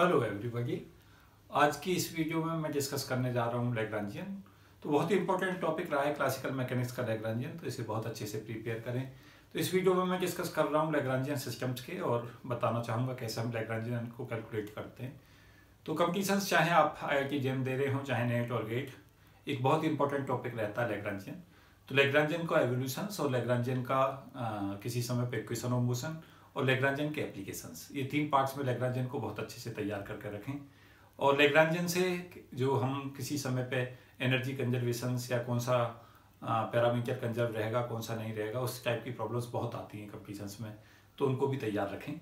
Hello everybody आज की इस वीडियो में मैं डिस्कस करने जा रहा हूँ लेग्रांजियन तो बहुत ही इंपॉर्टेंट टॉपिक रहा है क्लासिकल मैकेनिक्स का लेग्रांजियन तो इसे बहुत अच्छे से प्रिपेयर करें। तो इस वीडियो में मैं डिस्कस कर रहा हूँ लेग्रांजियन सिस्टम्स के और बताना चाहूँगा कैसे हम लेग्रांजियन को कैलकुलेट करते हैं। तो कंपटीशन चाहे आप आई आई दे रहे हो, चाहे नेट और गेट एक बहुत इंपॉर्टेंट टॉपिक रहता है लेग्रांजियन तो लेग्रांजियन का एवोल्यूशन और लेग्रांजियन का किसी समय पे इक्वेशन ऑफ़ मोशन और लेग्रांजियन के एप्लीकेशंस ये तीन पार्ट्स में लेग्रांजियन को बहुत अच्छे से तैयार करके रखें। और लेग्रांजियन से जो हम किसी समय पे एनर्जी कंजर्वेशन या कौन सा पैरामीटर कंजर्व रहेगा, कौन सा नहीं रहेगा, उस टाइप की प्रॉब्लम्स बहुत आती हैं कंपटीशंस में तो उनको भी तैयार रखें।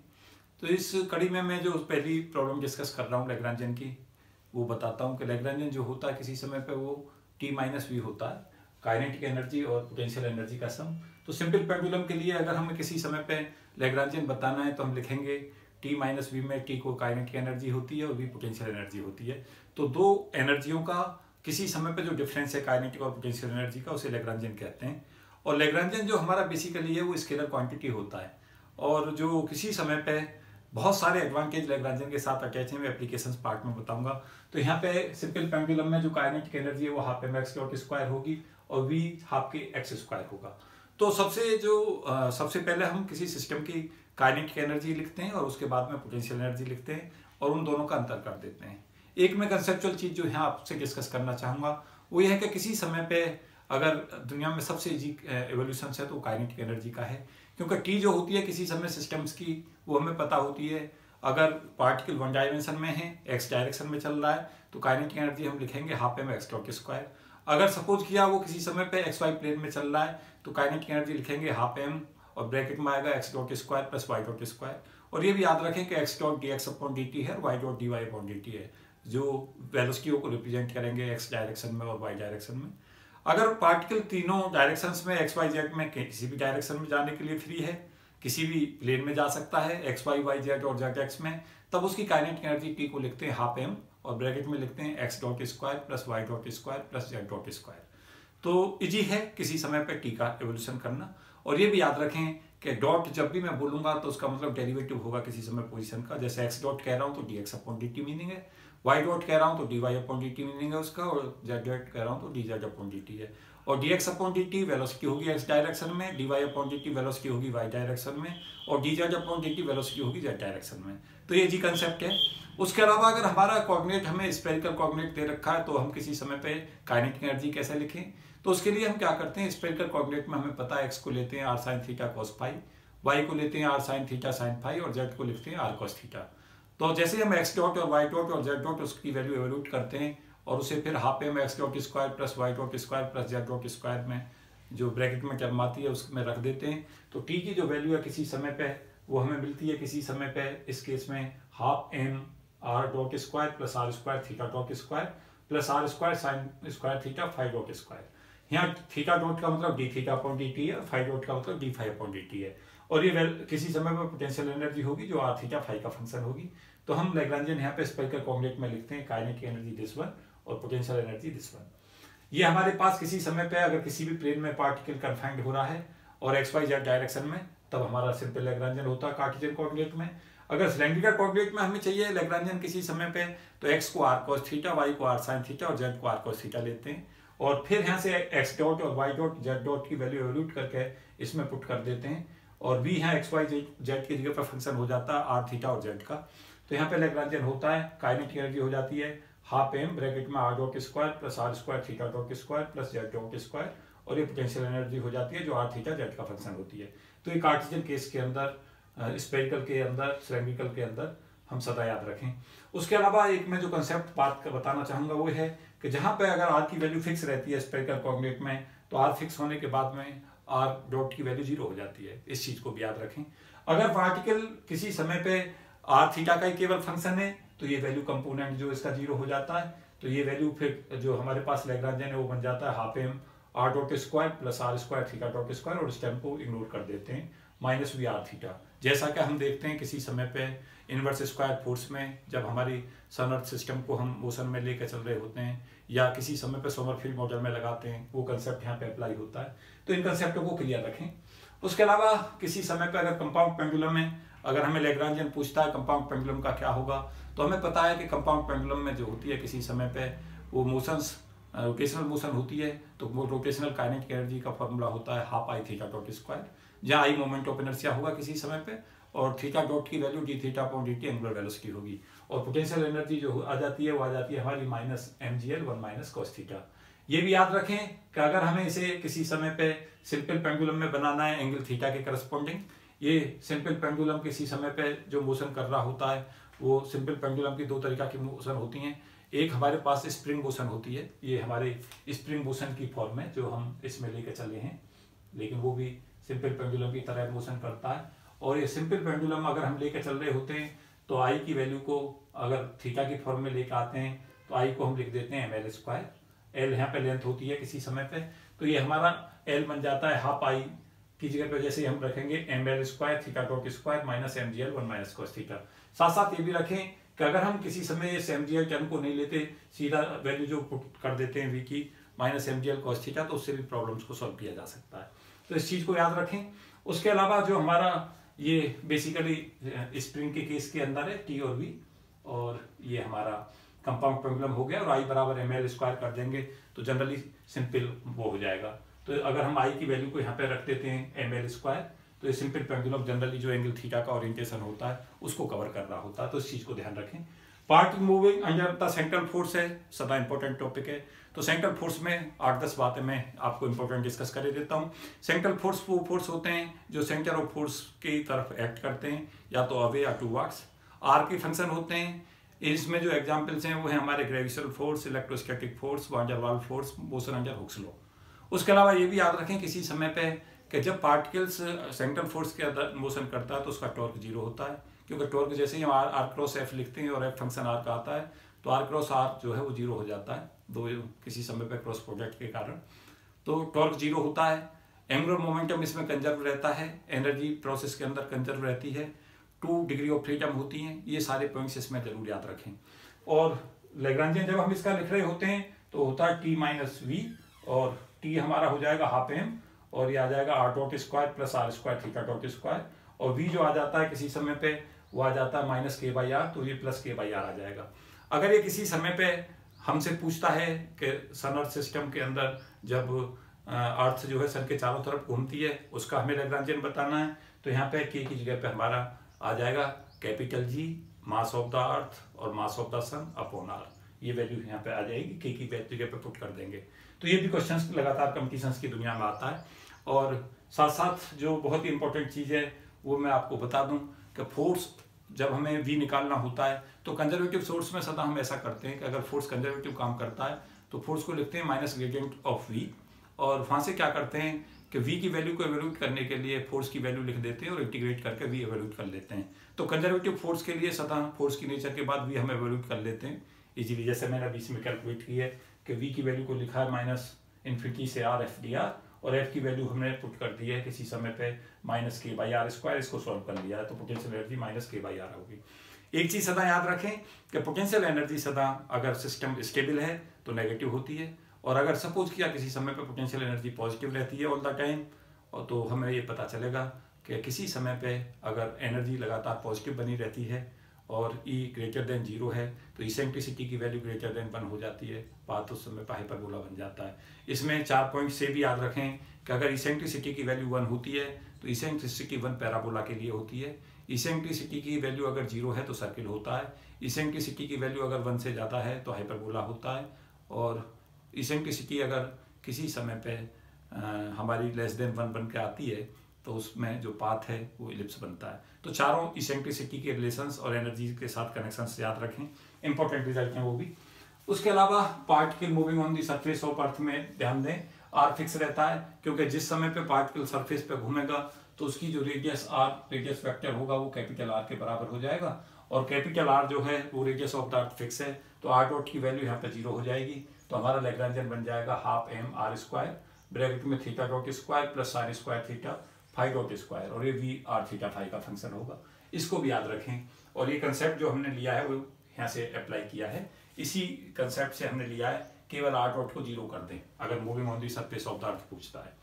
तो इस कड़ी में मैं जो पहली प्रॉब्लम डिस्कस कर रहा हूँ लेग्रांजियन की, वो बताता हूँ कि लेग्रांजियन जो होता है किसी समय पर वो टी माइनस वी होता है। काइनेटिक एनर्जी और पोटेंशियल एनर्जी का सम तो सिंपल पेंडुलम के लिए अगर हमें किसी समय पे लेग्रांजियन बताना है तो हम लिखेंगे टी माइनस वी में टी को काइनेटिक एनर्जी होती है और वी पोटेंशियल एनर्जी होती है. तो दो एनर्जियों का किसी समय पे जो डिफरेंस है काइनेटिक और पोटेंशियल एनर्जी का, उसे लेग्रांजियन कहते हैं. और लेग्रांजियन जो हमारा बेसिकली है, वो स्केलर क्वांटिटी होता है. और जो किसी समय पे बहुत सारे एडवांटेज लेग्रांजियन के साथ अटैच हैं, मैं एप्लीकेशन पार्ट में बताऊँगा. तो यहाँ पे सिंपल पेंडुलम में जो काइनेटिक एनर्जी है, वो half m x dot square होगी. और V half k x square होगा। तो सबसे जो आ, सबसे पहले हम किसी सिस्टम की काइनेटिक एनर्जी लिखते हैं और उसके बाद में पोटेंशियल एनर्जी लिखते हैं और उन दोनों का अंतर कर देते हैं। एक मैं कंसेप्चुअल चीज़ जो यहाँ आपसे डिस्कस करना चाहूँगा वो ये है कि किसी समय पे अगर दुनिया में सबसे इजी एवोल्यूशन है तो काइनेटिक एनर्जी का है। क्योंकि टी जो होती है किसी समय सिस्टम्स की वो हमें पता होती है। अगर पार्टिकल वन डायमेंशन में है एक्स डायरेक्शन में चल रहा है तो काइनेटिक एनर्जी हम लिखेंगे हाफ़ एम एक्स स्क्वायर अगर सपोज़ किया वो किसी समय पे एक्स वाई प्लेन में चल रहा है तो काइनेटिक एनर्जी लिखेंगे हाफ़ एम और ब्रैकेट में आएगा x dot square plus y dot square. और ये भी याद रखें कि x dot d x upon d t है और y dot d y upon d t है, जो वेलोसिटियों को रिप्रेजेंट करेंगे एक्स डायरेक्शन में और वाई डायरेक्शन में। अगर पार्टिकल तीनों डायरेक्शन में एक्स वाई जेड में किसी भी डायरेक्शन में जाने के लिए फ्री है, किसी भी प्लेन में जा सकता है एक्स वाई वाई जेड और जेड एक्स में, तब उसकी काइनेटिक एनर्जी टी को लिखते हैं हाफ़ एम और ब्रैकेट में लिखते हैं x dot square plus y dot square plus z dot square तो इजी है, किसी समय पे टी का एवोल्यूशन करना। और ये भी याद रखें कि डॉट जब भी मैं बोलूँगा तो उसका मतलब डेरिवेटिव होगा किसी समय पोजिशन का। जैसे एक्स डॉट कह रहा हूँ तो d x upon d t meaning है। वाई डॉट कह रहा हूँ तो d y upon d t meaning है उसका। और जेड डॉट कह रहा हूँ तो d z upon d t है। और d x upon d t velocity होगी एक्स डायरेक्शन में d y upon d t velocity होगी वाई डायरेक्शन में, और d z upon d t velocity होगी जेड डायरेक्शन में। तो ये जी कंसेप्ट है। उसके अलावा अगर हमारा कोऑर्डिनेट हमें स्पेरिकल कोऑर्डिनेट दे रखा है तो हम किसी समय पे काइनेटिक एनर्जी कैसे लिखें? तो उसके लिए हम क्या करते हैं? स्पेरिकल कोऑर्डिनेट में हमें पता है एक्स को लेते हैं r sine theta cos phi y को लेते हैं r sine theta sine phi और जेड को लिखते हैं आर कॉस थीटा तो जैसे हम एक्स डॉट और वाई डॉट और जेड डॉट उसकी वैल्यू एवोल्यूट करते हैं और उसे फिर half m x dot square plus y dot square plus z dot square में जो ब्रैकेट में टर्म आती है, उसमें रख देते हैं। तो टी की जो वैल्यू है किसी समय पे, वो हमें मिलती है किसी समय पे। इस केस में half m r dot square plus r square theta dot square plus r square sine square theta phi dot square यहाँ थीटा डॉट का मतलब d theta upon d t है फाइव डॉट का मतलब d phi upon d t है। और ये किसी समय पर पोटेंशियल एनर्जी होगी जो आर थीटा फाइव का फ़ंक्शन होगी। तो हम लेग्रांजियन यहाँ पे स्पेरिकल कोऑर्डिनेट में लिखते हैं काइनेटिक एनर्जी दिस वन और पोटेंशियल एनर्जी दिस वन ये हमारे पास किसी समय पे अगर किसी भी प्लेन में पार्टिकल कन्फाइंड हो रहा है और एक्स वाई जेड डायरेक्शन में, तब हमारा सिंपल लेग्रांजियन होता है कार्टिजियन कोऑर्डिनेट में। अगर सिलेंड्रिकल कोऑर्डिनेट में हमें चाहिए लेग्रांजियन किसी समय पे तो एक्स को आर कॉस थीटा वाई को आर साइन थीटा और जेड को आर कॉस थीटा लेते हैं। और फिर यहाँ से एक्स डॉट और वाई डॉट जेड डॉट की वैल्यू एवल्यूट करके इसमें पुट कर देते हैं। और वी यहाँ एक्स वाई जेड की जगह पर फ़ंक्शन हो जाता है आर थीटा और जेड का। तो यहाँ पे लेग्रांजियन होता है काइनेटिक एनर्जी हो जाती है। हाफ़ एम ब्रैकेट में r dot square plus r square theta dot square plus z dot square और ये पोटेंशियल एनर्जी हो जाती है जो आर थीटा जेड का फ़ंक्शन होती है। तो ये कार्टिजन केस के अंदर स्पेरिकल के अंदर सिलेंड्रिकल के अंदर हम सदा याद रखें। उसके अलावा एक मैं जो कंसेप्ट बात बताना चाहूँगा वो है कि जहाँ पे अगर आर की वैल्यू फिक्स रहती है स्पेरिकल कोऑर्डिनेट में तो आर फिक्स होने के बाद में आर डॉट की वैल्यू ज़ीरो हो जाती है। इस चीज़ को भी याद रखें। अगर पार्टिकल किसी समय पे आर थीटा का ही केवल फ़ंक्शन है तो ये वैल्यू कंपोनेंट जो इसका ज़ीरो हो जाता है तो ये वैल्यू फिर जो हमारे पास लेग्रांजन है, वो बन जाता है half m r dot square plus r square theta dot square और इस को इग्नोर कर देते हैं माइनस वी आर थीटा जैसा कि हम देखते हैं किसी समय पे इनवर्स स्क्वायर फोर्स में जब हमारी सन अर्थ सिस्टम को हम मोशन में लेकर चल रहे होते हैं, या किसी समय पे सोमरफील्ड मॉडल में लगाते हैं, वो कंसेप्ट यहाँ पे अप्लाई होता है। तो इन कंसेप्टों को क्लियर रखें। उसके अलावा किसी समय पे अगर कंपाउंड पेंडुलम में अगर हमें लेग्रांजियन पूछता है कंपाउंड पेंडुलम का क्या होगा तो हमें पता है कि कंपाउंड पेंडुलम में जो होती है किसी समय पे वो मोशंस रोटेशनल मोशन होती है तो वो रोटेशनल काइनेटिक एनर्जी का फॉर्मूला होता है half I theta dot square जहाँ आई मोमेंट ऑफ़ इनर्शिया होगा किसी समय पे, और थीटा डॉट की value d theta upon d t angular velocity होगी। और पोटेंशियल एनर्जी जो आ जाती है, वो आ जाती है हमारी minus m g l one minus cos theta ये भी याद रखें कि अगर हमें इसे किसी समय पे सिंपल पेंडुलम में बनाना है एंगल थीटा के करस्पॉन्डिंग ये सिंपल पेंडुलम किसी समय पे जो मोशन कर रहा होता है वो सिंपल पेंडुलम की दो तरीका की मोशन होती हैं। एक हमारे पास स्प्रिंग मोशन होती है। ये हमारे स्प्रिंग मोशन की फॉर्म है, जो हम इसमें लेकर चले हैं। लेकिन वो भी सिंपल पेंडुलम की तरह मोशन करता है। और ये सिंपल पेंडुलम अगर हम लेकर चल रहे होते हैं तो आई की वैल्यू को अगर थीटा की फॉर्म में लेकर आते हैं तो आई को हम लिख देते हैं एम एल स्क्वायर एल यहाँ पे लेंथ होती है किसी समय पे। तो ये हमारा एल बन जाता है हाफ़ आई की जगह पे जैसे हम रखेंगे m l square theta dot square minus m g l one minus cos theta साथ साथ ये भी रखें कि अगर हम किसी समय इस एम जी एल टर्म को नहीं लेते, सीधा वैल्यू जो पुट कर देते हैं वी की minus m g l cos theta तो उससे भी प्रॉब्लम्स को सॉल्व किया जा सकता है। तो इस चीज़ को याद रखें। उसके अलावा जो हमारा ये बेसिकली स्प्रिंग के केस के अंदर है टी और वी और ये हमारा कंपाउंड पेंडुलम हो गया, और आई बराबर एम एल स्क्वायर कर देंगे तो जनरली सिंपल वो हो जाएगा। तो अगर हम आई की वैल्यू को यहाँ पे रख देते हैं एम एल स्क्वायर तो ये सिंपल पेंडुलम जनरली जो एंगल थीटा का ओरिएंटेशन होता है, उसको कवर कर रहा होता है तो इस चीज़ को ध्यान रखें। Part moving under the central force है, सदा इंपॉर्टेंट टॉपिक है। तो सेंट्रल फोर्स में आठ दस बातें मैं आपको इंपॉर्टेंट डिस्कस कर देता हूँ। सेंट्रल फोर्स वो फोर्स होते हैं जो सेंटर ऑफ़ फोर्स की तरफ़ एक्ट करते हैं, या तो अवे या टू वार्ड्स आर के फ़ंक्शन होते हैं। इसमें जो एग्जाम्पल्स हैं, वो है हमारे gravitational force electrostatic force Van der Waals force motion under Hooke's law उसके अलावा ये भी याद रखें किसी समय पे कि जब पार्टिकल्स सेंट्रल फोर्स के अंदर मोशन करता है तो उसका टॉर्क ज़ीरो होता है। क्योंकि टॉर्क जैसे ही हम आर आर क्रॉस एफ़ लिखते हैं और एफ़ फ़ंक्शन आर का आता है तो आर क्रॉस आर जो है वो ज़ीरो हो जाता है, दो किसी समय पर क्रॉस प्रोडक्ट के कारण। तो टॉर्क ज़ीरो होता है एंगुलर मोमेंटम इसमें कंजर्व रहता है एनर्जी प्रोसेस के अंदर कंजर्व रहती है टू डिग्री ऑफ़ फ्रीडम होती हैं, ये सारे पॉइंट्स इसमें ज़रूर याद रखें। और लेग्रांजियन जब हम इसका लिख रहे होते हैं तो होता है टी माइनस वी और टी हमारा हो जाएगा हाफ़ एम और ये आ जाएगा r dot square plus r square theta dot square और वी जो आ जाता है किसी समय पे, वो आ जाता है माइनस के बाई आर तो ये प्लस के बाई आर आ जाएगा। अगर ये किसी समय पे हमसे पूछता है कि सन अर्थ सिस्टम के अंदर जब अर्थ जो है सन के चारों तरफ़ घूमती है, उसका हमें लेग्रांजियन बताना है तो यहाँ पे के की जगह पे हमारा आ जाएगा capital G mass of the earth और mass of the sun upon r ये वैल्यू यहाँ पे आ जाएगी के की जगह पे पुट कर देंगे। तो ये भी क्वेश्चंस लगातार कंपटीशन की दुनिया में आता है। और साथ साथ जो बहुत ही इंपॉर्टेंट चीज़ है, वो मैं आपको बता दूँ कि फोर्स जब हमें वी निकालना होता है तो कंजर्वेटिव सोर्स में सदा हम ऐसा करते हैं कि अगर फोर्स कंजर्वेटिव काम करता है तो फोर्स को लिखते हैं माइनस ग्रेडियंट ऑफ़ वी और वहाँ से क्या करते हैं कि वी की वैल्यू को एवेल्यूट करने के लिए फोर्स की वैल्यू लिख देते हैं और इंटीग्रेट करके वी एवेल्यूट कर लेते हैं। तो कंजर्वेटिव फोर्स के लिए सदा फोर्स की नेचर के बाद वी हम एवेल्यूट कर लेते हैं। इजीली जैसे मैंने बीच में कैलकुलेट की है कि वी की वैल्यू को लिखा है माइनस इन्फिनिटी से आर एफ़ डी आर और एफ़ की वैल्यू हमने पुट कर दी है किसी समय पे minus k by r square इसको सॉल्व कर लिया है तो potential energy minus k by r होगी। एक चीज़ सदा याद रखें कि पोटेंशियल एनर्जी सदा अगर सिस्टम स्टेबल है तो नेगेटिव होती है, और अगर सपोज़ किया किसी समय पर पोटेंशियल एनर्जी पॉजिटिव रहती है ऑल द टाइम और तो हमें ये पता चलेगा कि किसी समय पे अगर एनर्जी लगातार पॉजिटिव बनी रहती है और ई ग्रेटर देन ज़ीरो है तो इसेंट्रिसिटी की वैल्यू ग्रेटर देन वन हो जाती है। बात उस समय पर हाइपरबोला बन जाता है। इसमें चार पॉइंट से भी याद रखें कि अगर इसेंट्रिसिटी की वैल्यू वन होती है तो इसेंट्रिसिटी वन पैराबोला के लिए होती है। इसेंट्रिसिटी की वैल्यू अगर ज़ीरो है तो सर्किल होता है। इसेंट्रिसिटी की वैल्यू अगर वन से ज़्यादा है तो हाइपरबोला होता है। और इसेंट्रिसिटी अगर किसी समय पे आ, हमारी लेस देन वन बन के आती है तो उसमें जो पाथ है, वो इलिप्स बनता है। तो चारों इसेंट्रिसिटी के रिलेशंस और एनर्जी के साथ कनेक्शंस याद रखें। इंपॉर्टेंट रिज़ल्ट हैं वो भी। उसके अलावा particle moving on the surface of earth में ध्यान दें। आर फिक्स रहता है, क्योंकि जिस समय पे पार्टिकल सरफेस पे घूमेगा तो उसकी जो रेडियस आर रेडियस वेक्टर होगा, वो कैपिटल आर के बराबर हो जाएगा। और कैपिटल आर जो है, वो radius of the earth fix है। तो आर डॉट की वैल्यू यहाँ पे ज़ीरो हो जाएगी। तो हमारा लेग्रांजन बन जाएगा half m r square bracket में theta dot square plus sine square theta phi dot square, और ये वी आर थीटा फाइव का फ़ंक्शन होगा। इसको भी याद रखें। और ये कंसेप्ट जो हमने लिया है, वो यहाँ से अप्लाई किया है। इसी कंसेप्ट से हमने लिया है, केवल आर डॉट को ज़ीरो कर दें, अगर moving on the surface of the earth पूछता है।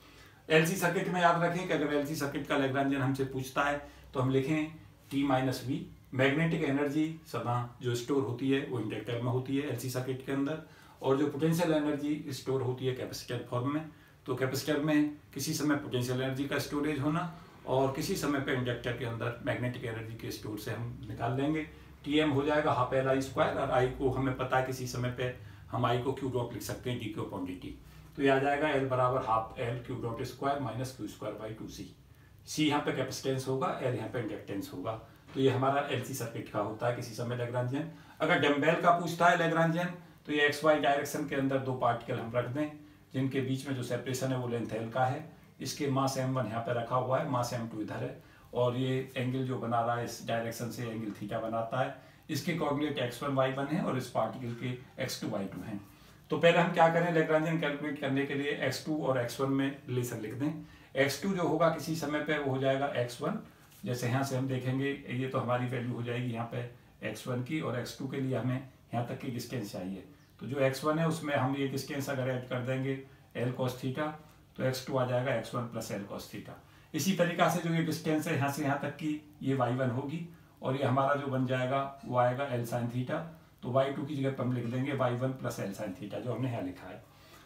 एलसी सर्किट में याद रखें कि अगर एलसी सर्किट का लेग्रांजन हमसे पूछता है तो हम लिखें T minus V magnetic energy सदा जो स्टोर होती है, वो इंडक्टर में होती है एलसी सर्किट के अंदर। और जो पोटेंशियल एनर्जी स्टोर होती है कैपेसिटर फॉर्म में। तो कैपेसिटर में किसी समय पोटेंशियल एनर्जी का स्टोरेज होना और किसी समय पे इंडक्टर के अंदर मैग्नेटिक एनर्जी के स्टोर से हम निकाल लेंगे। टी एम हो जाएगा हाफ़ एल आई स्क्वायर और आई को हमें पता है किसी समय पे हम आई को क्यू डॉट लिख सकते हैं d q upon d t तो ये आ जाएगा एल बराबर half L q dot square minus q square by two C C यहाँ पे कैपेसिटेंस होगा एल यहाँ पे इंडक्टेंस होगा। तो ये हमारा एल सी सर्किट का होता है किसी समय लेग्रांजियन अगर डम्बेल का पूछता है लेग्रांजियन तो ये एक्स वाई डायरेक्शन के अंदर दो पार्टिकल हम रख दें। जिनके बीच में जो सेपरेशन है, वो लेंथ एल का है। इसके मास एम वन यहाँ पे रखा हुआ है मास एम टू इधर है। और ये एंगल जो बना रहा है, इस डायरेक्शन से एंगल थीटा बनाता है। इसके coordinate x one y one है और इस पार्टिकल के एक्स टू वाई टू है। तो पहले हम क्या करें? लेग्रांजियन कैलकुलेट करने के लिए एक्स टू और एक्स वन में रिलेशन लिख दें। एक्स टू जो होगा किसी समय पर वो हो जाएगा एक्स वन जैसे यहाँ से हम देखेंगे, ये तो हमारी वैल्यू हो जाएगी यहाँ पे एक्स वन की और एक्स टू के लिए हमें यहाँ तक की डिस्टेंस चाहिए। तो जो एक्स वन है, उसमें हम ये डिस्टेंस अगर ऐड कर देंगे? एल कॉस थीटा तो एक्स टू आ जाएगा x one plus l cos theta इसी तरीका से जो ये डिस्टेंस है, यहाँ से यहाँ तक की ये वाई वन होगी, और ये हमारा जो बन जाएगा, वो आएगा एल साइन थीटा तो वाई टू की जगह पर हम लिख देंगे y one plus l sine theta जो हमने यहाँ लिखा है.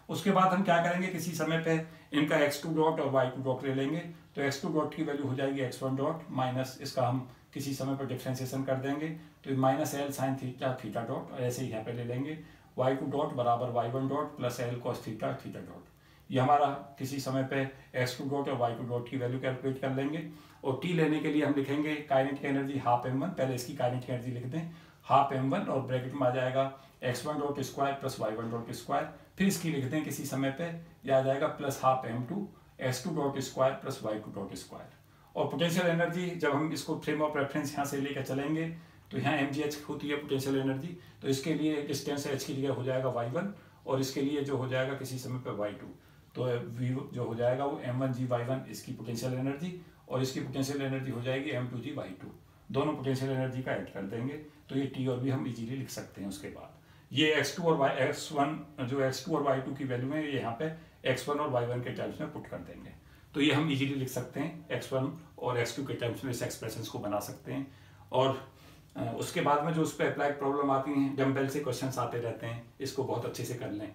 उसके बाद हम क्या करेंगे? किसी समय पे इनका एक्स टू डॉट और वाई टू डॉट ले लेंगे तो एक्स टू डॉट की वैल्यू हो जाएगी एक्स वन डॉट माइनस इसका हम किसी समय पर डिफ्रेंसिएशन कर देंगे तो minus L sine theta theta dot ऐसे ही यहाँ पे ले लेंगे. वाई टू डॉट बराबर Y one dot plus L cos theta theta dot ये हमारा किसी समय पे एक्स टू डॉट और वाई टू डॉट की वैल्यू कैलकुलेट कर लेंगे। और टी लेने के लिए हम लिखेंगे kinetic energy half M one पहले इसकी काइनेटिक एनर्जी लिख दें। हाफ़ एम वन और ब्रैकेट में आ जाएगा X one dot square plus Y one dot square फिर इसकी लिख दें किसी समय पे यह आ जाएगा plus half M two X two dot square plus Y two dot square और पोटेंशियल एनर्जी जब हम इसको फ्रेम ऑफ़ रेफरेंस यहाँ से लेकर चलेंगे तो यहाँ एम जी होती है पोटेंशियल एनर्जी तो इसके लिए डिस्टेंस एच की जगह हो जाएगा वाई वन और इसके लिए जो हो जाएगा किसी समय पर वाई टू तो वी जो हो जाएगा वो M one G Y one इसकी पोटेंशियल एनर्जी और इसकी पोटेंशियल एनर्जी हो जाएगी M two G Y two दोनों पोटेंशियल एनर्जी का ऐड कर देंगे तो ये टी और भी हम इजीली लिख सकते हैं उसके बाद। ये एक्स टू और वाई एक्स वन जो एक्स टू और वाई टू की वैल्यू है, ये यहाँ पे एक्स वन और वाई वन के टर्म्स में पुट कर देंगे। तो ये हम इजीली लिख सकते हैं एक्स वन और एक्स टू के टर्म्स में इस एक्सप्रेशन को बना सकते हैं। और उसके बाद में जो उस पर अप्लाइड प्रॉब्लम आती हैं डम्बेल से क्वेश्चन आते रहते हैं, इसको बहुत अच्छे से कर लें।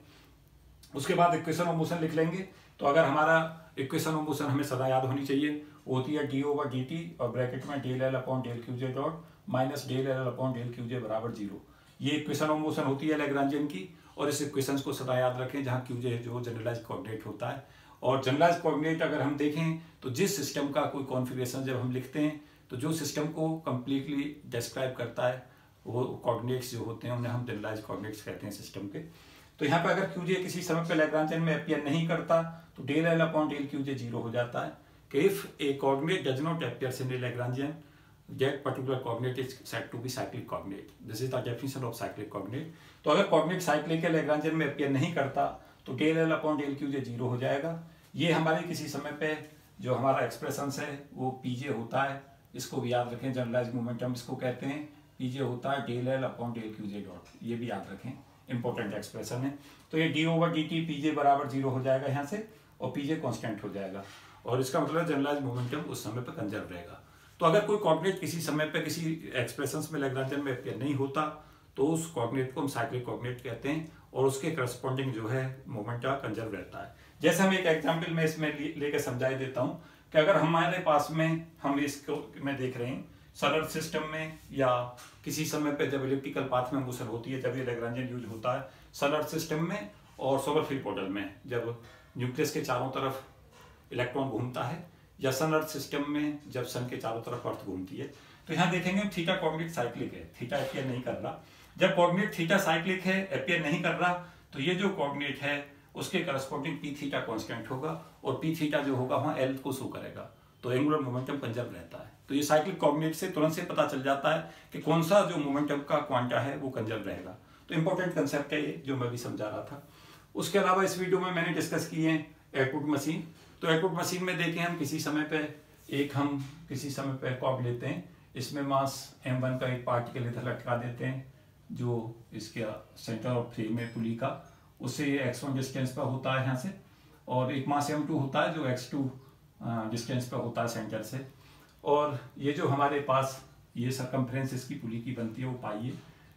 उसके बाद इक्वेशन ऑफ़ मोशन लिख लेंगे। तो अगर हमारा इक्वेशन ऑफ़ मोशन हमें सदा याद होनी चाहिए वो होती है डी ओवर डी टी और ब्रैकेट में del L upon del Q J dot minus del L upon del Q J बराबर ज़ीरो ये इक्वेशन ऑफ़ मोशन होती है लेग्रांजियन की और इस इक्वेशन को सदा याद रखें, जहाँ क्यू जे जो जनरलाइज कोऑर्डिनेट होता है। और जनरलाइज कोऑर्डिनेट अगर हम देखें तो जिस सिस्टम का कोई कॉन्फ़िगरेशन जब हम लिखते हैं तो जो सिस्टम को कम्प्लीटली डिस्क्राइब करता है, वो कॉर्डिनेट्स जो होते हैं, उन्हें हम जनरलाइज कॉर्डिनेट्स कहते हैं सिस्टम के। तो यहाँ पे अगर क्यूजे किसी समय पर लैग्रांजन में अपियर नहीं करता तो del L upon del Q J zero हो जाता है। कि if a coordinate does not appear in Lagrangian that particular coordinate is said to be cyclic coordinate this is the definition of cyclic coordinate तो अगर coordinate cyclic है Lagrangian में appear नहीं करता तो del L upon del Q J zero हो जाएगा। ये हमारे किसी समय पे जो हमारा एक्सप्रेशन है, वो पीजे होता है। इसको भी याद रखें जनरलाइज मोमेंटम इसको कहते हैं पीजे होता है del L upon del Q J dot ये भी याद रखें इंपॉर्टेंट एक्सप्रेशन है। तो ये D over D T P J बराबर ज़ीरो हो जाएगा यहाँ से, और पीजे कॉन्स्टेंट हो जाएगा। और इसका मतलब जनरलाइज मोमेंटम उस समय पर कंजर्व रहेगा। तो अगर कोई कोऑर्डिनेट किसी समय पर किसी एक्सप्रेशन में लेग्रांजन में अपेयर नहीं होता तो उस कोऑर्डिनेट को हम साइक्लिक कोऑर्डिनेट कहते हैं, और उसके करस्पॉन्डिंग जो है मोमेंट कंजर्व रहता है। जैसे हम एक एग्ज़ाम्पल में इसमें लेकर समझाई देता हूँ कि अगर हमारे पास में हम इसको में देख रहे हैं सरल सिस्टम में या किसी समय पे जब इलेक्ट्रिकल पाथ में मुसल होती है जब ये लेग्रांजियन यूज़ होता है सरल सिस्टम में और सोलर सोवरफील्ड पोर्टल में, जब न्यूक्लियस के चारों तरफ़ इलेक्ट्रॉन घूमता है या सन अर्थ सिस्टम में जब सन के चारों तरफ़ अर्थ घूमती है। तो यहाँ देखेंगे थीटा कॉर्डिनेट साइक्लिक है। थीटा अपियर नहीं कर रहा। जब कॉर्डिनेट थीटा साइक्लिक है अपियर नहीं कर रहा तो ये जो कॉर्डिनेट है उसके करस्पॉन्डिंग पी थीटा कॉन्स्टेंट होगा और पी थीटा जो होगा वहाँ एल को शो करेगा। तो एंगुलर मोमेंटम कंजर्व रहता है। तो ये साइक्लिक कॉर्डिनेट से तुरंत से पता चल जाता है कि कौन सा जो मोमेंटम का क्वांटा है वो कंजर्व रहेगा। तो इंपॉर्टेंट कंसेप्ट है ये, जो मैं भी समझा रहा था। उसके अलावा इस वीडियो में मैंने डिस्कस किए हैं एयरपुट मशीन तो एयरपुट मशीन में देखें हम किसी समय पर एक हम किसी समय पर कॉप लेते हैं। इसमें मास एम का एक पार्टिकल इधर लटका देते हैं, जो इसके सेंटर ऑफ़ फ्रेम है पुली का। उससे एक्स वन डिस्टेंस पर होता है यहाँ से, और एक मास एम टू होता है जो एक्स टू डिस्टेंस पर होता है सेंटर से। और ये जो हमारे पास ये सरकमफ्रेंस इसकी पुली की बनती है, वो है।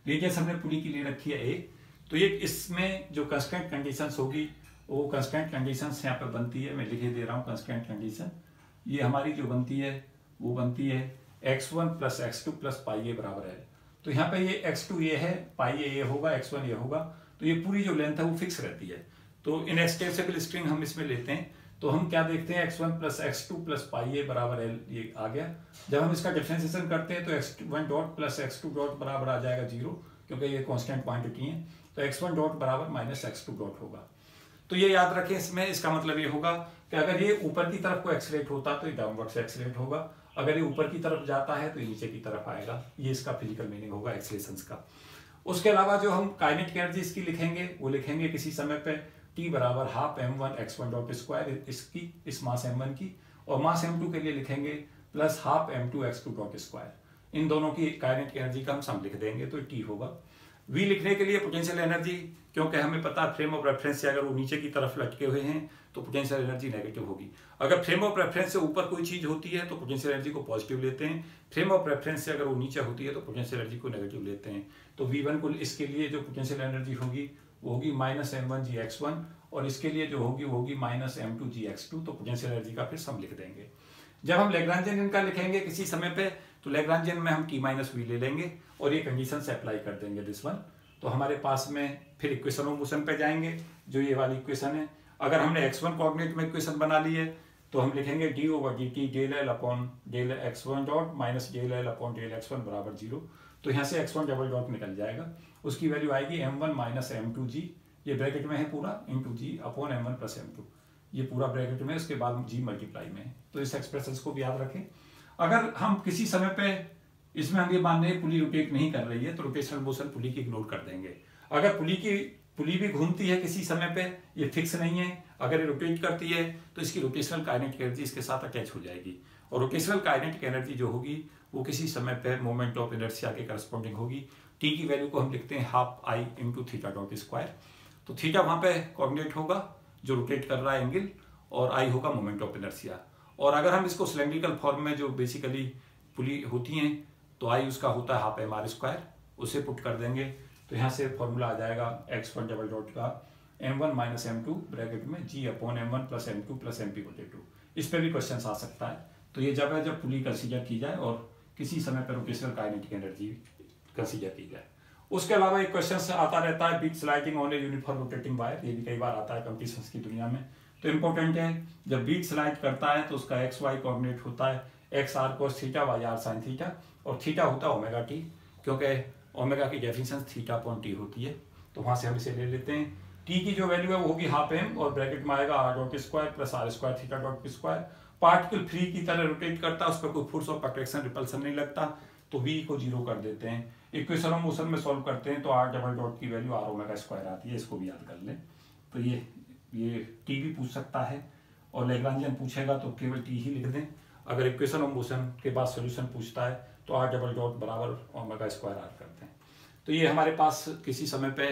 रेडियस हमने पुली की ले रखी है ए तो ये इसमें जो कंस्टेंट कंडीशन होगी, वो कंस्टेंट कंडीशन यहाँ पर बनती है। मैं लिखे दे रहा हूँ कंस्टेंट कंडीशन ये हमारी जो बनती है, वो बनती है X one plus X two plus pi A बराबर है। तो यहाँ पे ये एक्स टू ये है, पाई ए होगा एक्स वन ये होगा। तो ये पूरी जो लेंथ है वो फिक्स रहती है। तो इन एक्सटेंसिबल स्ट्रिंग हम इसमें लेते हैं। तो हम क्या देखते हैं? X one plus X two plus pi A बराबर एल ये आ गया। जब हम इसका डिफ्रेंसिएशन करते हैं तो X one dot plus X two dot बराबर आ जाएगा ज़ीरो क्योंकि ये कॉन्स्टेंट क्वांटिटी है। तो एक्स वन डॉट बराबर माइनस एक्स टू डॉट होगा। तो ये याद रखें इसमें, इसका मतलब ये होगा कि अगर ये ऊपर की तरफ़ को एक्सलेट होता तो ये डाउनवर्ड से एक्सलेट होगा। अगर ये ऊपर की तरफ़ जाता है तो नीचे की तरफ़ आएगा। ये इसका फ़िज़िकल मीनिंग होगा एक्सलेशन का। उसके अलावा जो हम काइनेटिक एनर्जी इसकी लिखेंगे, वो लिखेंगे किसी समय पे टी बराबर half M one X one dot square इसकी, इस मास एम वन की, और मास एम टू के लिए लिखेंगे plus half M two X two dot square इन दोनों की काइनेटिक एनर्जी का हम सम लिख देंगे तो टी होगा। वी लिखने के लिए पोटेंशियल एनर्जी क्योंकि हमें पता फ्रेम ऑफ़ रेफरेंस से अगर वो नीचे की तरफ़ लटके हुए हैं तो पोटेंशियल एनर्जी नेगेटिव होगी। अगर फ्रेम ऑफ़ रेफरेंस से ऊपर कोई चीज़ होती है तो पोटेंशियल एनर्जी को पॉजिटिव लेते हैं। फ्रेम ऑफ़ रेफरेंस से अगर वो नीचे होती है तो पोटेंशियल एनर्जी को नेगेटिव लेते हैं। तो वी वन को इसके लिए जो पोटेंशियल एनर्जी होगी, वो होगी minus M one G X one और इसके लिए जो होगी, वो होगी minus M two G X two तो पोटेंशियल एनर्जी का फिर सम लिख देंगे। जब हम लेग्रांजियन इनका लिखेंगे किसी समय पे तो लेग्रांजियन में हम टी माइनस वी ले लेंगे। और ये कंडीशन से अप्लाई कर देंगे दिस वन तो हमारे पास में फिर इक्वेशन मोशन पे जाएँगे, जो ये वाली इक्वेशन है। अगर हमने एक्स वन कोऑर्डिनेट में इक्वेशन बना ली है तो हम लिखेंगे D over D T del L upon del X one dot minus del L upon del X one बराबर ज़ीरो तो यहाँ से एक्स वन डबल डॉट निकल जाएगा। उसकी वैल्यू आएगी M one minus M two G ये ब्रैकेट में है पूरा into G upon M one plus M two ये पूरा ब्रैकेट में उसके बाद जी मल्टीप्लाई में है। तो इस एक्सप्रेशन को भी याद रखें। अगर हम किसी समय पे इसमें हम ये मान रहे हैं पुली रोटेट नहीं कर रही है तो रोटेशनल मोशन पुली की इग्नोर कर देंगे। अगर पुली की, पुली भी घूमती है किसी समय पे, ये फिक्स नहीं है। अगर ये रोटेट करती है तो इसकी रोटेशनल काइनेटिक एनर्जी इसके साथ अटैच हो जाएगी। और रोटेशनल काइनेटिक एनर्जी जो होगी, वो किसी समय पे मोमेंट ऑफ़ इनर्शिया के करस्पॉन्डिंग होगी। टी की वैल्यू को हम लिखते हैं half I into theta dot square तो थीटा वहाँ पे कोऑर्डिनेट होगा, जो रोटेट कर रहा है एंगल और आई होगा मोमेंट ऑफ़ इनर्शिया और अगर हम इसको सिलेंड्रिकल फॉर्म में जो बेसिकली पुली होती हैं तो आई उसका होता है हाफ़ एम आर स्क्वायर उसे पुट कर देंगे। तो यहाँ से फॉर्मूला आ जाएगा एक्स वन डबल डॉट का। M one minus M two bracket में G upon M one plus M two plus M P बटे टू इस पर भी क्वेश्चन आ सकता है। तो ये जब है जब पुली कंसीडर की जाए और किसी समय पर रोटेशनल काइनेटिक एनर्जी कंसीडर की जाए। उसके अलावा एक क्वेश्चन आता रहता है bead sliding on a uniform rotating wire ये भी कई बार आता है कंपटीशन की दुनिया में। तो इंपॉर्टेंट है, जब बीट स्लाइड करता है तो उसका एक्स वाई कोऑर्डिनेट होता है। X R cos theta Y R sine theta और थीटा होता है ओमेगा टी, क्योंकि ओमेगा की डेफिनेशन थीटा पॉइंट टी होती है। तो वहाँ से हम इसे ले लेते हैं। टी की जो वैल्यू है वो होगी हाफ़ एम और ब्रैकेट में आएगा R dot square plus R square theta dot square. Particle free की तरह रोटेट करता है उस पर कोई फोर्स ऑफ़ अट्रैक्शन रिपल्सन नहीं लगता तो वी को ज़ीरो कर देते हैं। इक्वेशन ऑफ़ मोशन में सॉल्व करते हैं तो आर डबल डॉट की वैल्यू आर ओमेगा स्क्वायर आती है, इसको भी याद कर लें। तो ये ये टी भी पूछ सकता है, और लेग्रांजियन पूछेगा तो केवल टी ही लिख दें। अगर इक्वेशन ऑफ़ मोशन के बाद सोल्यूशन पूछता है तो आर डबल डॉट बराबर ओमेगा स्क्वायर आर करते हैं। तो ये हमारे पास किसी समय पे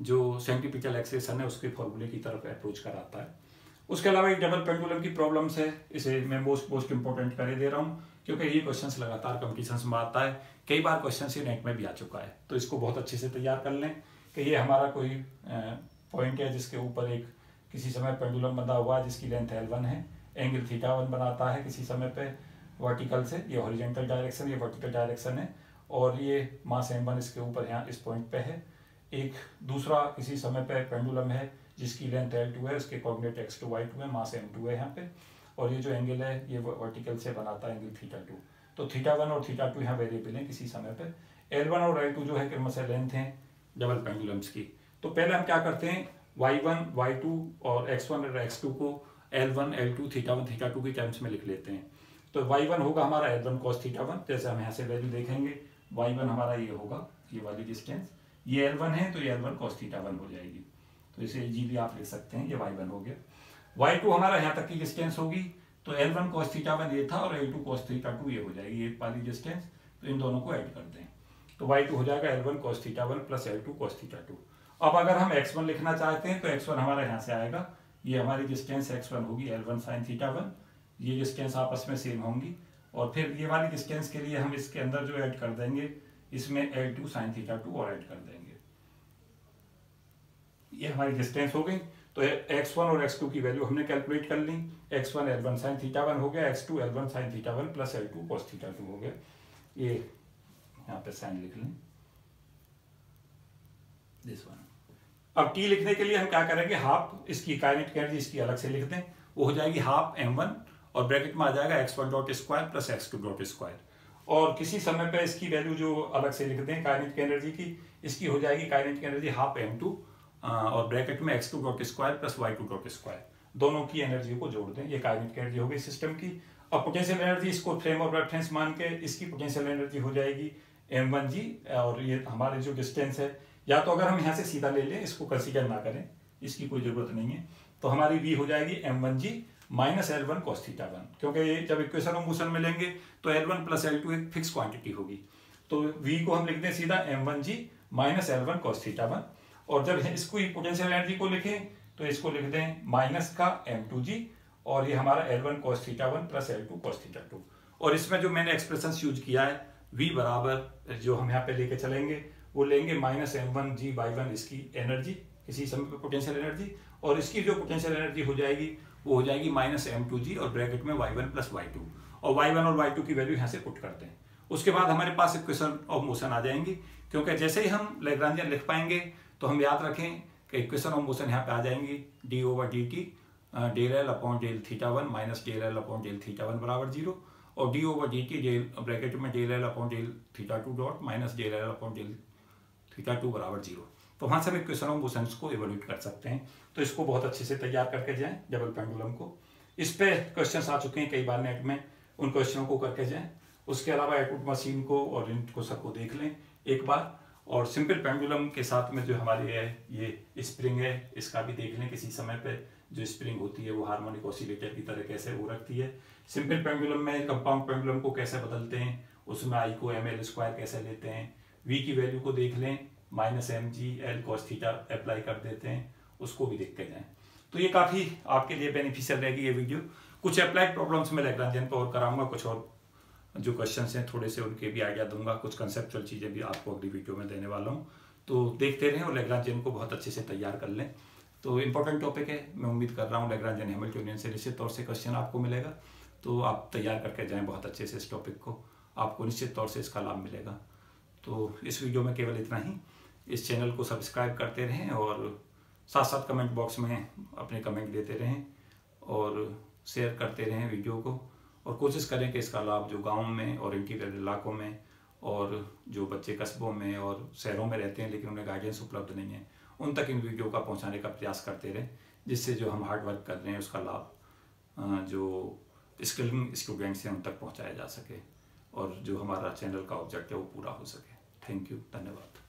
जो सेंटीपिकल एक्सेसन है, उसके फॉर्मूले की तरफ़ अप्रोच कराता है। उसके अलावा एक डबल पेंडुलम की प्रॉब्लम्स है, इसे मैं मोस्ट मोस्ट इंपॉर्टेंट कर दे रहा हूँ, क्योंकि ये क्वेश्चन लगातार कंपटीशन में आता है। कई बार क्वेश्चन ये नेट में भी आ चुका है। तो इसको बहुत अच्छे से तैयार कर लें कि ये हमारा कोई पॉइंट है जिसके ऊपर एक किसी समय पेंडुलम बंधा हुआ है, जिसकी लेंथ एल वन है। एंगल थीटा वन बनाता है किसी समय पे। वर्टिकल से, ये हॉरिजेंटल डायरेक्शन ये वर्टिकल डायरेक्शन है, और ये मास एम वन इसके ऊपर यहाँ इस पॉइंट पे है। एक दूसरा किसी समय पे पेंडुलम है, जिसकी लेंथ एल टू है, उसके coordinate X two Y two है मास एम टू है यहाँ पे। और ये जो एंगल है, ये वर्टिकल से बनाता है एंगल थीटा टू तो थीटा वन और थीटा टू यहाँ वेरिएबल है किसी समय पर एल वन और एल टू जो है क्रम से लेंथ है? डबल पेंडुलम्स की। तो पहले हम क्या करते हैं? वाई वन वाई टू और एक्स वन और एक्स टू को L one L two theta one theta two के टर्म्स में लिख लेते हैं। तो वाई वन होगा हमारा L one cos theta one जैसे हम यहाँ से वैल्यू देखेंगे। वाई वन हमारा ये होगा, ये वाली डिस्टेंस ये एल वन है तो ये L one cos theta one हो जाएगी। तो इसे भी आप लिख सकते हैं, ये वाई वन हो गया। वाई टू हमारा यहाँ तक की डिस्टेंस होगी तो L one cos theta one ये था और L two cos theta two ये हो जाएगी, ये वाली डिस्टेंस तो इन दोनों को ऐड कर दें। तो वाई टू हो जाएगा L one cos theta one plus L two cos theta two अब अगर हम एक्स वन लिखना चाहते हैं तो एक्स वन हमारा यहाँ से आएगा। ये हमारी डिस्टेंस एक्स वन होगी L one sine theta one ये डिस्टेंस आपस में सेम होंगी। और फिर ये वाली डिस्टेंस के लिए हम इसके अंदर जो ऐड कर देंगे, इसमें L two sine theta two और ऐड कर देंगे। ये हमारी डिस्टेंस हो गई। तो x1 और x2 की वैल्यू हमने कैलकुलेट कर ली। x1 L1 sine theta one हो गया x2 L1 sine theta one plus L2 cos theta two हो गया। ये यहाँ पे साइन लिख लें। दिस वन अब t लिखने के लिए हम क्या करेंगे? हाफ़ इसकी काइनेटिक एनर्जी इसकी अलग से लिख दें। वो हो जाएगी हाफ़ एम वन और ब्रैकेट में आ जाएगा X one dot square plus X two dot square और किसी समय पर इसकी वैल्यू जो अलग से लिख दें काइनेटिक एनर्जी की, इसकी हो जाएगी kinetic energy half M two और ब्रैकेट में X two dot square plus Y two dot square दोनों की एनर्जी को जोड़ दें, ये काइनेटिक एनर्जी हो गई सिस्टम की। और पोटेंशियल एनर्जी इसको फ्रेम ऑफ़ रेफरेंस मान के इसकी पोटेंशियल एनर्जी हो जाएगी एम वन जी और ये हमारे जो डिस्टेंस है, या तो अगर हम यहाँ से सीधा ले लें, इसको कंसीडर ना करें, इसकी कोई ज़रूरत नहीं है तो हमारी वी हो जाएगी M one G minus L one cos theta one क्योंकि जब इक्वेशन ऑफ़ मोशन में लेंगे तो L one plus L two एक फिक्स क्वांटिटी होगी। तो वी को हम लिख दें सीधा M one G minus L one cos theta one और जब इसको पोटेंशियल एनर्जी को लिखें तो इसको लिख दें माइनस का एम टू जी और ये हमारा L one cos theta one plus L two cos theta two और इसमें जो मैंने एक्सप्रेशन यूज़ किया है वी बराबर जो हम यहाँ पे लेके चलेंगे, वो लेंगे minus M one G by one इसकी एनर्जी इसी समय पे पोटेंशियल एनर्जी और इसकी जो पोटेंशियल एनर्जी हो जाएगी वो हो जाएगी माइनस एम टू जी और ब्रैकेट में Y one plus Y two और वाई वन और वाई टू की वैल्यू यहाँ से पुट करते हैं। उसके बाद हमारे पास इक्वेशन ऑफ़ मोशन आ जाएँगी, क्योंकि जैसे ही हम लेग्रांजियन लिख पाएँगे तो हम याद रखें कि इक्वेशन ऑफ़ मोशन यहाँ पे आ जाएँगी। D over d t del L upon del theta one minus del L upon del theta one बराबर ज़ीरो और d over d t del bracket में del L upon del theta two dot minus del L upon del theta two बराबर zero तो वहाँ से हम equation of motion को evolute कर सकते हैं। तो इसको बहुत अच्छे से तैयार करके जाएँ डबल पेंडुलम को। इस पर क्वेश्चन आ चुके हैं कई बार नेट में, उन क्वेश्चनों को करके जाएँ। उसके अलावा एटूट मशीन को और इनको सबको देख लें एक बार। और सिंपल पेंडुलम के साथ में जो हमारी है, ये स्प्रिंग है, इसका भी देख लें किसी समय पे जो स्प्रिंग होती है, वो हार्मोनिक ऑसिलेटर की तरह कैसे वो रखती है। सिंपल पेंडुलम में कंपाउंड पेंडुलम को कैसे बदलते हैं, उसमें आई को एम एल स्क्वायर कैसे लेते हैं वी की वैल्यू को देख लें minus M G L cos theta apply कर देते हैं। उसको भी देखते जाएँ तो ये काफ़ी आपके लिए बेनिफिशियल रहेगी ये वीडियो कुछ अप्लाइड प्रॉब्लम्स में लैग्रांजियन पर और कराऊँगा, कुछ और जो क्वेश्चन हैं, थोड़े से उनके भी आइडिया दूँगा, कुछ कंसेप्चुअल चीज़ें भी आपको अगली वीडियो में देने वाला हूँ। तो देखते रहें और लेग्रांजियन को बहुत अच्छे से तैयार कर लें। तो इंपॉर्टेंट टॉपिक है, मैं उम्मीद कर रहा हूँ लेग्रांजियन हेमिल्टोनियन से निश्चित तौर से क्वेश्चन आपको मिलेगा। तो आप तैयार करके जाएँ बहुत अच्छे से इस टॉपिक को। आपको निश्चित तौर से इसका लाभ मिलेगा। तो इस वीडियो में केवल इतना ही। इस चैनल को सब्सक्राइब करते रहें और साथ साथ कमेंट बॉक्स में अपने कमेंट देते रहें और शेयर करते रहें वीडियो को और कोशिश करें कि इसका लाभ जो गाँव में और इंटीरियर इलाकों में और जो बच्चे कस्बों में और शहरों में रहते हैं लेकिन उन्हें गाइडेंस उपलब्ध नहीं है, उन तक इन वीडियो का पहुँचाने का प्रयास करते रहें, जिससे जो हम हार्ड वर्क कर रहे हैं उसका लाभ जो स्किलिंग स्टूडेंट्स हैं उन तक पहुँचाया जा सके और जो हमारा चैनल का ऑब्जेक्ट है वो पूरा हो सके। थैंक यू धन्यवाद।